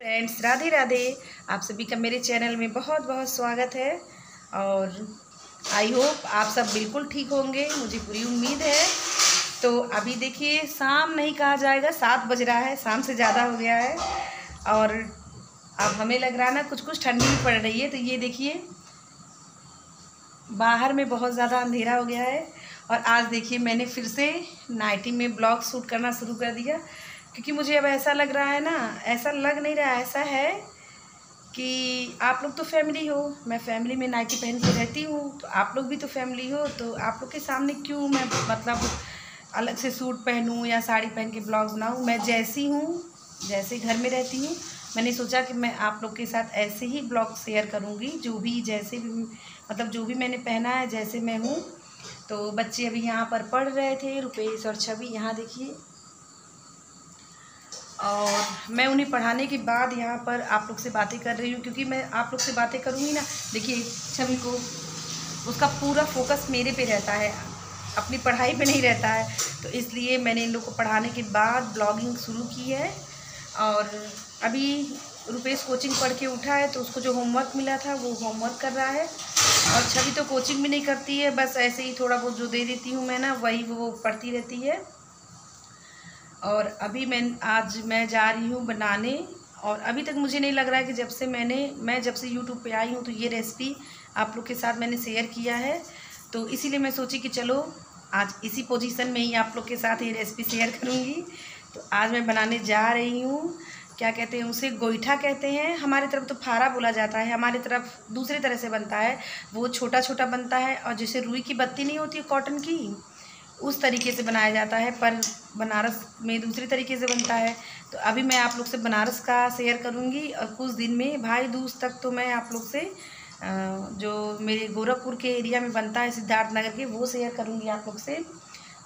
Friends, Radhe Radhe. आप सभी का मेरे चैनल में बहुत बहुत स्वागत है। और आई होप आप सब बिल्कुल ठीक होंगे, मुझे पूरी उम्मीद है। तो अभी देखिए, शाम नहीं कहा जाएगा, सात बज रहा है, शाम से ज़्यादा हो गया है। और अब हमें लग रहा ना कुछ कुछ ठंडी भी पड़ रही है तो ये देखिए, बाहर में बहुत ज़्यादा अंधेरा हो गया है। और आज देखिए, मैंने फिर से नाइटी में ब्लॉग शूट करना शुरू कर दिया। क्योंकि मुझे अब ऐसा लग रहा है ना, ऐसा लग नहीं रहा, ऐसा है कि आप लोग तो फैमिली हो। मैं फैमिली में नाइटी पहन के रहती हूँ तो आप लोग भी तो फैमिली हो तो आप लोग के सामने क्यों मैं मतलब अलग से सूट पहनूँ या साड़ी पहन के ब्लॉग बनाऊँ? मैं जैसी हूँ, जैसे घर में रहती हूँ, मैंने सोचा कि मैं आप लोग के साथ ऐसे ही ब्लॉग शेयर करूँगी, जो भी जैसे भी मतलब जो भी मैंने पहना है, जैसे मैं हूँ। तो बच्चे अभी यहाँ पर पढ़ रहे थे, रुपेश और छवि, यहाँ देखिए। और मैं उन्हें पढ़ाने के बाद यहाँ पर आप लोग से बातें कर रही हूँ, क्योंकि मैं आप लोग से बातें करूँगी ना, देखिए, छवि को, उसका पूरा फोकस मेरे पे रहता है, अपनी पढ़ाई पे नहीं रहता है तो इसलिए मैंने इन लोग को पढ़ाने के बाद ब्लॉगिंग शुरू की है, और अभी रुपेश कोचिंग पढ़ के उठा है तो उसको जो होमवर्क मिला था, वो होमवर्क कर रहा है, और छवि तो कोचिंग भी नहीं करती है, बस ऐसे ही थोड़ा बहुत जो दे देती हूँ मैं ना, वही वो पढ़ती रहती है। और अभी मैं, आज मैं जा रही हूँ बनाने और अभी तक मुझे नहीं लग रहा है कि जब से मैंने, मैं जब से यूट्यूब पे आई हूँ तो ये रेसिपी आप लोग के साथ मैंने शेयर किया है। तो इसीलिए मैं सोची कि चलो, आज इसी पोजीशन में ही आप लोग के साथ ये रेसिपी शेयर करूँगी। तो आज मैं बनाने जा रही हूँ। क्या कहते हैं उसे? गोईठा कहते हैं। हमारी तरफ़ तो फारा बोला जाता है। हमारी तरफ़ दूसरी तरह से बनता है। वो छोटा छोटा बनता है और जैसे रुई की बत्ती नहीं होती कॉटन की उस तरीके से बनाया जाता है, पर बनारस में दूसरी तरीके से बनता है। तो अभी मैं आप लोग से बनारस का शेयर करूँगी और कुछ दिन में भाई दूज तक तो मैं आप लोग से जो मेरे गोरखपुर के एरिया में बनता है सिद्धार्थ नगर के, वो शेयर करूँगी आप लोग से।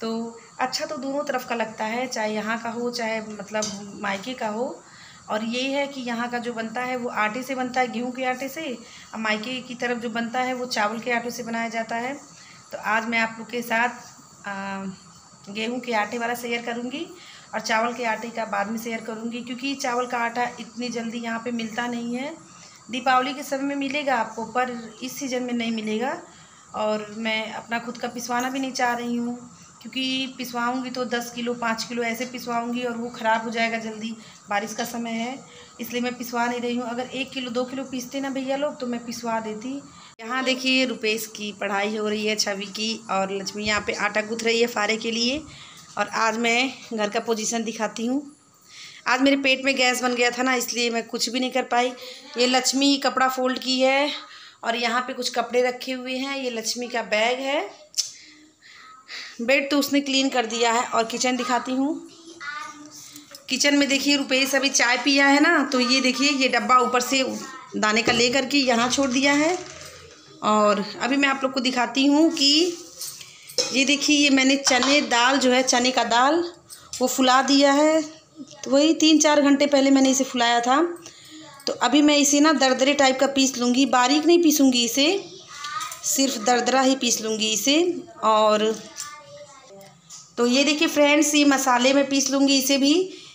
तो अच्छा तो दोनों तरफ़ का लगता है, चाहे यहाँ का हो, चाहे मतलब मायके का हो। और ये है कि यहाँ का जो बनता है, वो आटे से बनता है, गेहूँ के आटे से। और मायके की तरफ़ जो बनता है, वो चावल के आटे से बनाया जाता है। तो आज मैं आप लोग के साथ गेहूँ के आटे वाला शेयर करूँगी और चावल के आटे का बाद में शेयर करूँगी, क्योंकि चावल का आटा इतनी जल्दी यहाँ पे मिलता नहीं है। दीपावली के समय में मिलेगा आपको, पर इस सीज़न में नहीं मिलेगा। और मैं अपना खुद का पिसवाना भी नहीं चाह रही हूँ, क्योंकि पिसवाऊँगी तो दस किलो, पाँच किलो ऐसे पिसवाऊँगी और वो ख़राब हो जाएगा जल्दी। बारिश का समय है, इसलिए मैं पिसवा नहीं रही हूँ। अगर एक किलो, दो किलो पीसते ना भैया लोग तो मैं पिसवा देती। यहाँ देखिए रुपेश की पढ़ाई हो रही है, छवि की, और लक्ष्मी यहाँ पे आटा गूँथ रही है फारे के लिए। और आज मैं घर का पोजीशन दिखाती हूँ। आज मेरे पेट में गैस बन गया था ना, इसलिए मैं कुछ भी नहीं कर पाई। ये लक्ष्मी कपड़ा फोल्ड की है, और यहाँ पे कुछ कपड़े रखे हुए हैं। ये लक्ष्मी का बैग है। बेड तो उसने क्लीन कर दिया है, और किचन दिखाती हूँ। किचन में देखिए रुपेश अभी चाय पिया है ना तो ये देखिए, ये डब्बा ऊपर से दाने का ले करके यहाँ छोड़ दिया है। और अभी मैं आप लोग को दिखाती हूँ कि ये देखिए, ये मैंने चने दाल जो है, चने का दाल, वो फुला दिया है। तो वही तीन चार घंटे पहले मैंने इसे फुलाया था। तो अभी मैं इसे ना दरदरे टाइप का पीस लूँगी। बारीक नहीं पीसूँगी इसे, सिर्फ़ दरदरा ही पीस लूँगी इसे। और तो ये देखिए फ्रेंड्स, ये मसाले में पीस लूँगी इसे भी।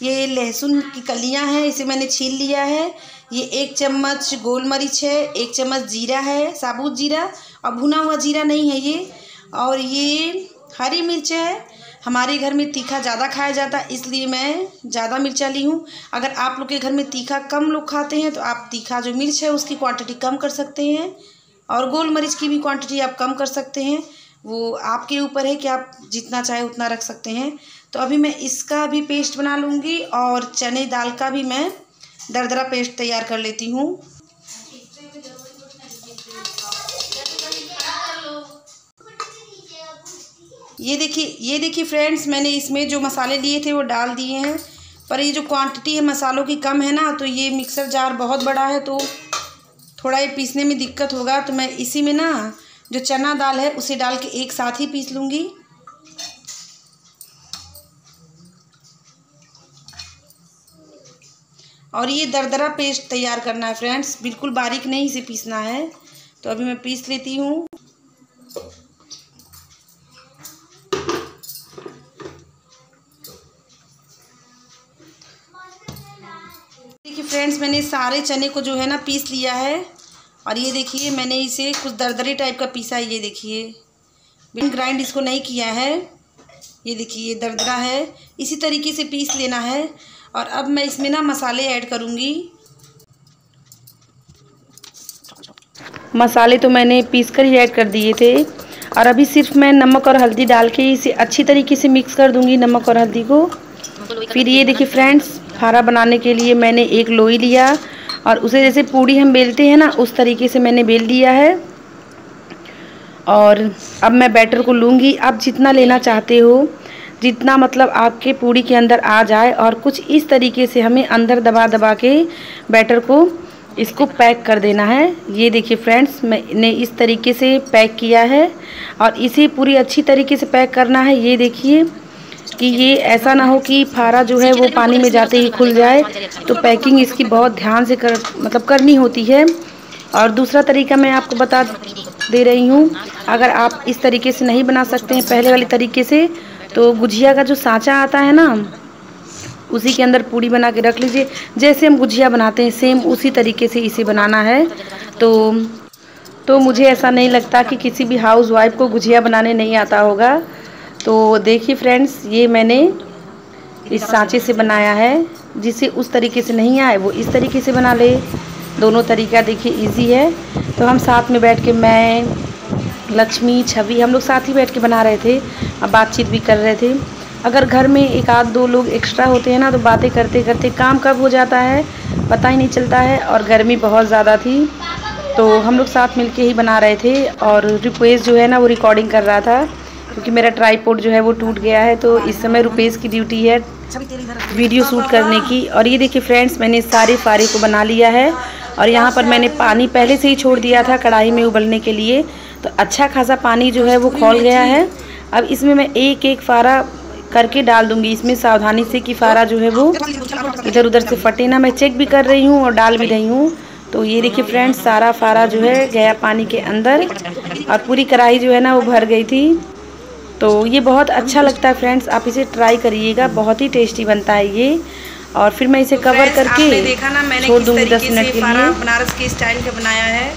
ये लहसुन की कलियाँ हैं, इसे मैंने छील लिया है। ये एक चम्मच गोल मरीच है, एक चम्मच जीरा है, साबुत जीरा और भुना हुआ जीरा नहीं है ये। और ये हरी मिर्च है। हमारे घर में तीखा ज़्यादा खाया जाता है इसलिए मैं ज़्यादा मिर्चा ली हूँ। अगर आप लोग के घर में तीखा कम लोग खाते हैं तो आप तीखा जो मिर्च है, उसकी क्वांटिटी कम कर सकते हैं। और गोल मरीच की भी क्वांटिटी आप कम कर सकते हैं। वो आपके ऊपर है कि आप जितना चाहे उतना रख सकते हैं। तो अभी मैं इसका भी पेस्ट बना लूँगी और चने दाल का भी मैं दरदरा पेस्ट तैयार कर लेती हूँ। ये देखिए ये देखिए फ्रेंड्स मैंने इसमें जो मसाले लिए थे वो डाल दिए हैं। पर ये जो क्वांटिटी है, मसालों की कम है ना तो ये मिक्सर जार बहुत बड़ा है तो थोड़ा ये पीसने में दिक्कत होगा। तो मैं इसी में ना जो चना दाल है, उसे डाल के एक साथ ही पीस लूँगी। और ये दरदरा पेस्ट तैयार करना है फ्रेंड्स बिल्कुल बारीक नहीं इसे पीसना है। तो अभी मैं पीस लेती हूँ। देखिए फ्रेंड्स मैंने सारे चने को जो है ना पीस लिया है। और ये देखिए, मैंने इसे कुछ दरदरी टाइप का पीसा है, ये देखिए। बिन ग्राइंड इसको नहीं किया है। ये देखिए, ये दरदरा है। इसी तरीके से पीस लेना है। और अब मैं इसमें ना मसाले ऐड करूँगी। मसाले तो मैंने पीस कर ही ऐड कर दिए थे। और अभी सिर्फ़ मैं नमक और हल्दी डाल के इसे अच्छी तरीके से मिक्स कर दूँगी नमक और हल्दी को। फिर ये देखिए फ्रेंड्स फारा बनाने के लिए मैंने एक लोई लिया और उसे जैसे पूड़ी हम बेलते हैं ना, उस तरीके से मैंने बेल दिया है। और अब मैं बैटर को लूँगी। आप जितना लेना चाहते हो जितना मतलब आपके पूड़ी के अंदर आ जाए और कुछ इस तरीके से हमें अंदर दबा दबा के बैटर को इसको पैक कर देना है। ये देखिए फ्रेंड्स, मैंने इस तरीके से पैक किया है और इसे पूरी अच्छी तरीके से पैक करना है। ये देखिए कि ये ऐसा ना हो कि फारा जो है वो पानी में जाते ही खुल जाए। तो पैकिंग इसकी बहुत ध्यान से कर मतलब करनी होती है। और दूसरा तरीका मैं आपको बता दे रही हूँ, अगर आप इस तरीके से नहीं बना सकते हैं, पहले वाले तरीके से तो गुजिया का जो साँचा आता है ना, उसी के अंदर पूड़ी बना के रख लीजिए। जैसे हम गुजिया बनाते हैं सेम उसी तरीके से इसे बनाना है। तो तो मुझे ऐसा नहीं लगता कि किसी भी हाउस वाइफ को गुजिया बनाने नहीं आता होगा। तो देखिए फ्रेंड्स ये मैंने इस सांचे से बनाया है। जिसे उस तरीके से नहीं आए, वो इस तरीके से बना ले। दोनों तरीका देखिए इजी है। तो हम साथ में बैठ के मैं लक्ष्मी, छवि, हम लोग साथ ही बैठ के बना रहे थे, अब बातचीत भी कर रहे थे। अगर घर में एक आध दो लोग एक्स्ट्रा होते हैं ना तो बातें करते करते काम कब हो जाता है, पता ही नहीं चलता है, और गर्मी बहुत ज़्यादा थी। तो हम लोग साथ मिलके ही बना रहे थे, और रिक्वेस्ट जो है ना, वो रिकॉर्डिंग कर रहा था, क्योंकि मेरा ट्राईपोर्ट जो है वो टूट गया है तो इस समय रुपेश की ड्यूटी है वीडियो शूट करने की। और ये देखिए फ्रेंड्स मैंने सारे फारे को बना लिया है, और यहाँ पर मैंने पानी पहले से ही छोड़ दिया था कढ़ाई में उबलने के लिए। तो अच्छा खासा पानी जो है वो खोल गया है। अब इसमें मैं एक एक फारा करके डाल दूँगी। इसमें सावधानी से कि फारा जो है वो इधर उधर से फटे ना। मैं चेक भी कर रही हूँ और डाल भी रही हूँ। तो ये देखिए फ्रेंड्स सारा फारा जो है गया पानी के अंदर और पूरी कढ़ाई जो है ना वो भर गई थी। तो ये बहुत अच्छा लगता है फ्रेंड्स। आप इसे ट्राई करिएगा। बहुत ही टेस्टी बनता है ये। और फिर मैं इसे कवर करके देखा ना मैंने छोड़ दूँगी दस मिनट के लिए। बनारस के स्टाइल का बनाया है।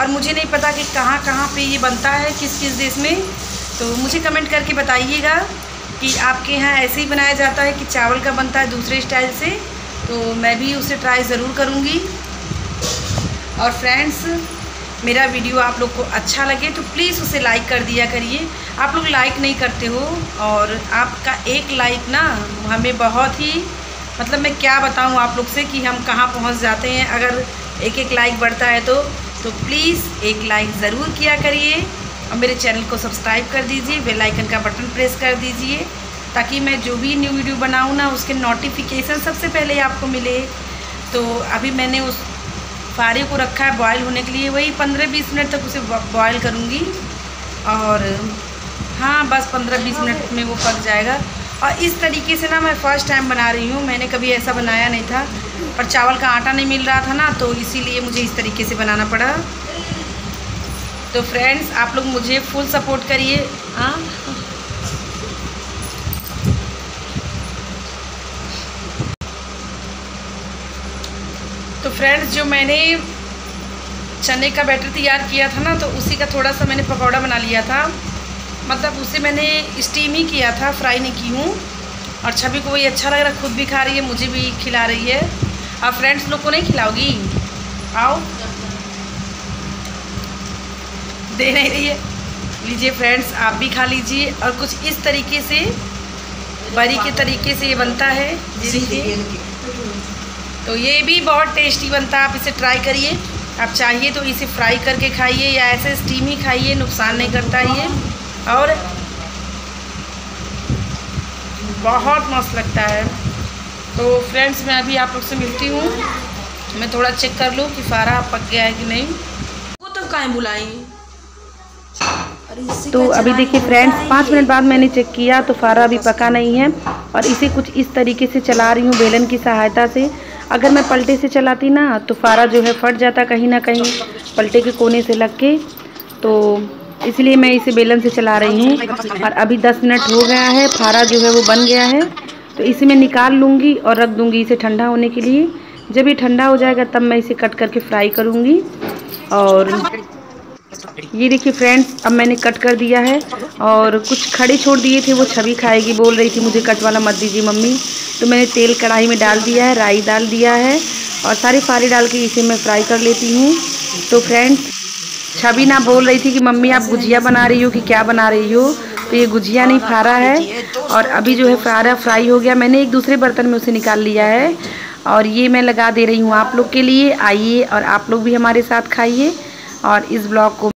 और मुझे नहीं पता कि कहाँ कहाँ पे ये बनता है, किस किस देश में। तो मुझे कमेंट करके बताइएगा कि आपके यहाँ ऐसे ही बनाया जाता है कि चावल का बनता है दूसरे स्टाइल से। तो मैं भी उसे ट्राई ज़रूर करूँगी। और फ्रेंड्स, मेरा वीडियो आप लोग को अच्छा लगे तो प्लीज़ उसे लाइक कर दिया करिए। आप लोग लाइक नहीं करते हो और आपका एक लाइक ना हमें बहुत ही मतलब मैं क्या बताऊँ आप लोग से कि हम कहाँ पहुँच जाते हैं। अगर एक एक लाइक बढ़ता है तो तो प्लीज़ एक लाइक ज़रूर किया करिए और मेरे चैनल को सब्सक्राइब कर दीजिए बेल आइकन का बटन प्रेस कर दीजिए ताकि मैं जो भी न्यू वीडियो बनाऊँ ना उसके नोटिफिकेशन सबसे पहले आपको मिले। तो अभी मैंने उस फारे को रखा है बॉयल होने के लिए वही पंद्रह बीस मिनट तक उसे बॉयल करूँगी। और हाँ बस पंद्रह बीस मिनट में वो पक जाएगा। और इस तरीके से ना मैं फ़र्स्ट टाइम बना रही हूँ मैंने कभी ऐसा बनाया नहीं था। पर चावल का आटा नहीं मिल रहा था ना तो इसीलिए मुझे इस तरीके से बनाना पड़ा। तो फ्रेंड्स आप लोग मुझे फुल सपोर्ट करिए। हाँ? तो फ्रेंड्स जो मैंने चने का बैटर तैयार किया था ना तो उसी का थोड़ा सा मैंने पकौड़ा बना लिया था। मतलब उसे मैंने स्टीम ही किया था फ्राई नहीं की हूँ। और छवि को वही अच्छा लग रहा खुद भी खा रही है, मुझे भी खिला रही है। आप फ्रेंड्स लोग को नहीं खिलाओगी आओ। दे नहीं रही है। लीजिए फ्रेंड्स आप भी खा लीजिए। और कुछ इस तरीके से बरी के तरीके से ये बनता है। तो ये भी बहुत टेस्टी बनता है। आप इसे ट्राई करिए। आप चाहिए तो इसे फ्राई करके खाइए या ऐसे स्टीम ही खाइए नुकसान नहीं करता ये। और बहुत मस्त लगता है। तो फ्रेंड्स मैं अभी आप लोग से मिलती हूँ। मैं थोड़ा चेक कर लूँ कि फारा पक गया है कि नहीं। वो तो कहाँ बुलाई? तो अभी देखिए फ्रेंड्स पाँच मिनट बाद मैंने चेक किया तो फारा अभी पका नहीं है और इसे कुछ इस तरीके से चला रही हूँ बेलन की सहायता से। अगर मैं पलटे से चलाती ना तो फारा जो है फट जाता कहीं ना कहीं पलटे के कोने से लग के। तो इसलिए मैं इसे बेलन से चला रही हूँ। और अभी दस मिनट हो गया है फारा जो है वो बन गया है। तो इसे मैं निकाल लूँगी और रख दूँगी इसे ठंडा होने के लिए। जब ये ठंडा हो जाएगा, तब मैं इसे कट करके फ्राई करूँगी। और ये देखिए फ्रेंड्स, अब मैंने कट कर दिया है और कुछ खड़े छोड़ दिए थे, वो छवि खाएगी, बोल रही थी मुझे कट वाला मत दीजिए मम्मी। तो मैंने तेल कढ़ाई में डाल दिया है, राई डाल दिया है और सारे फारे डाल के इसे मैं फ्राई कर लेती हूँ। तो फ्रेंड्स, छवि ना बोल रही थी कि मम्मी आप गुजिया बना रही हो कि क्या बना रही हो? तो ये गुजिया नहीं फारा है और अभी जो है फारा फ्राई हो गया। मैंने एक दूसरे बर्तन में उसे निकाल लिया है और ये मैं लगा दे रही हूँ आप लोग के लिए। आइए और आप लोग भी हमारे साथ खाइए और इस ब्लॉग को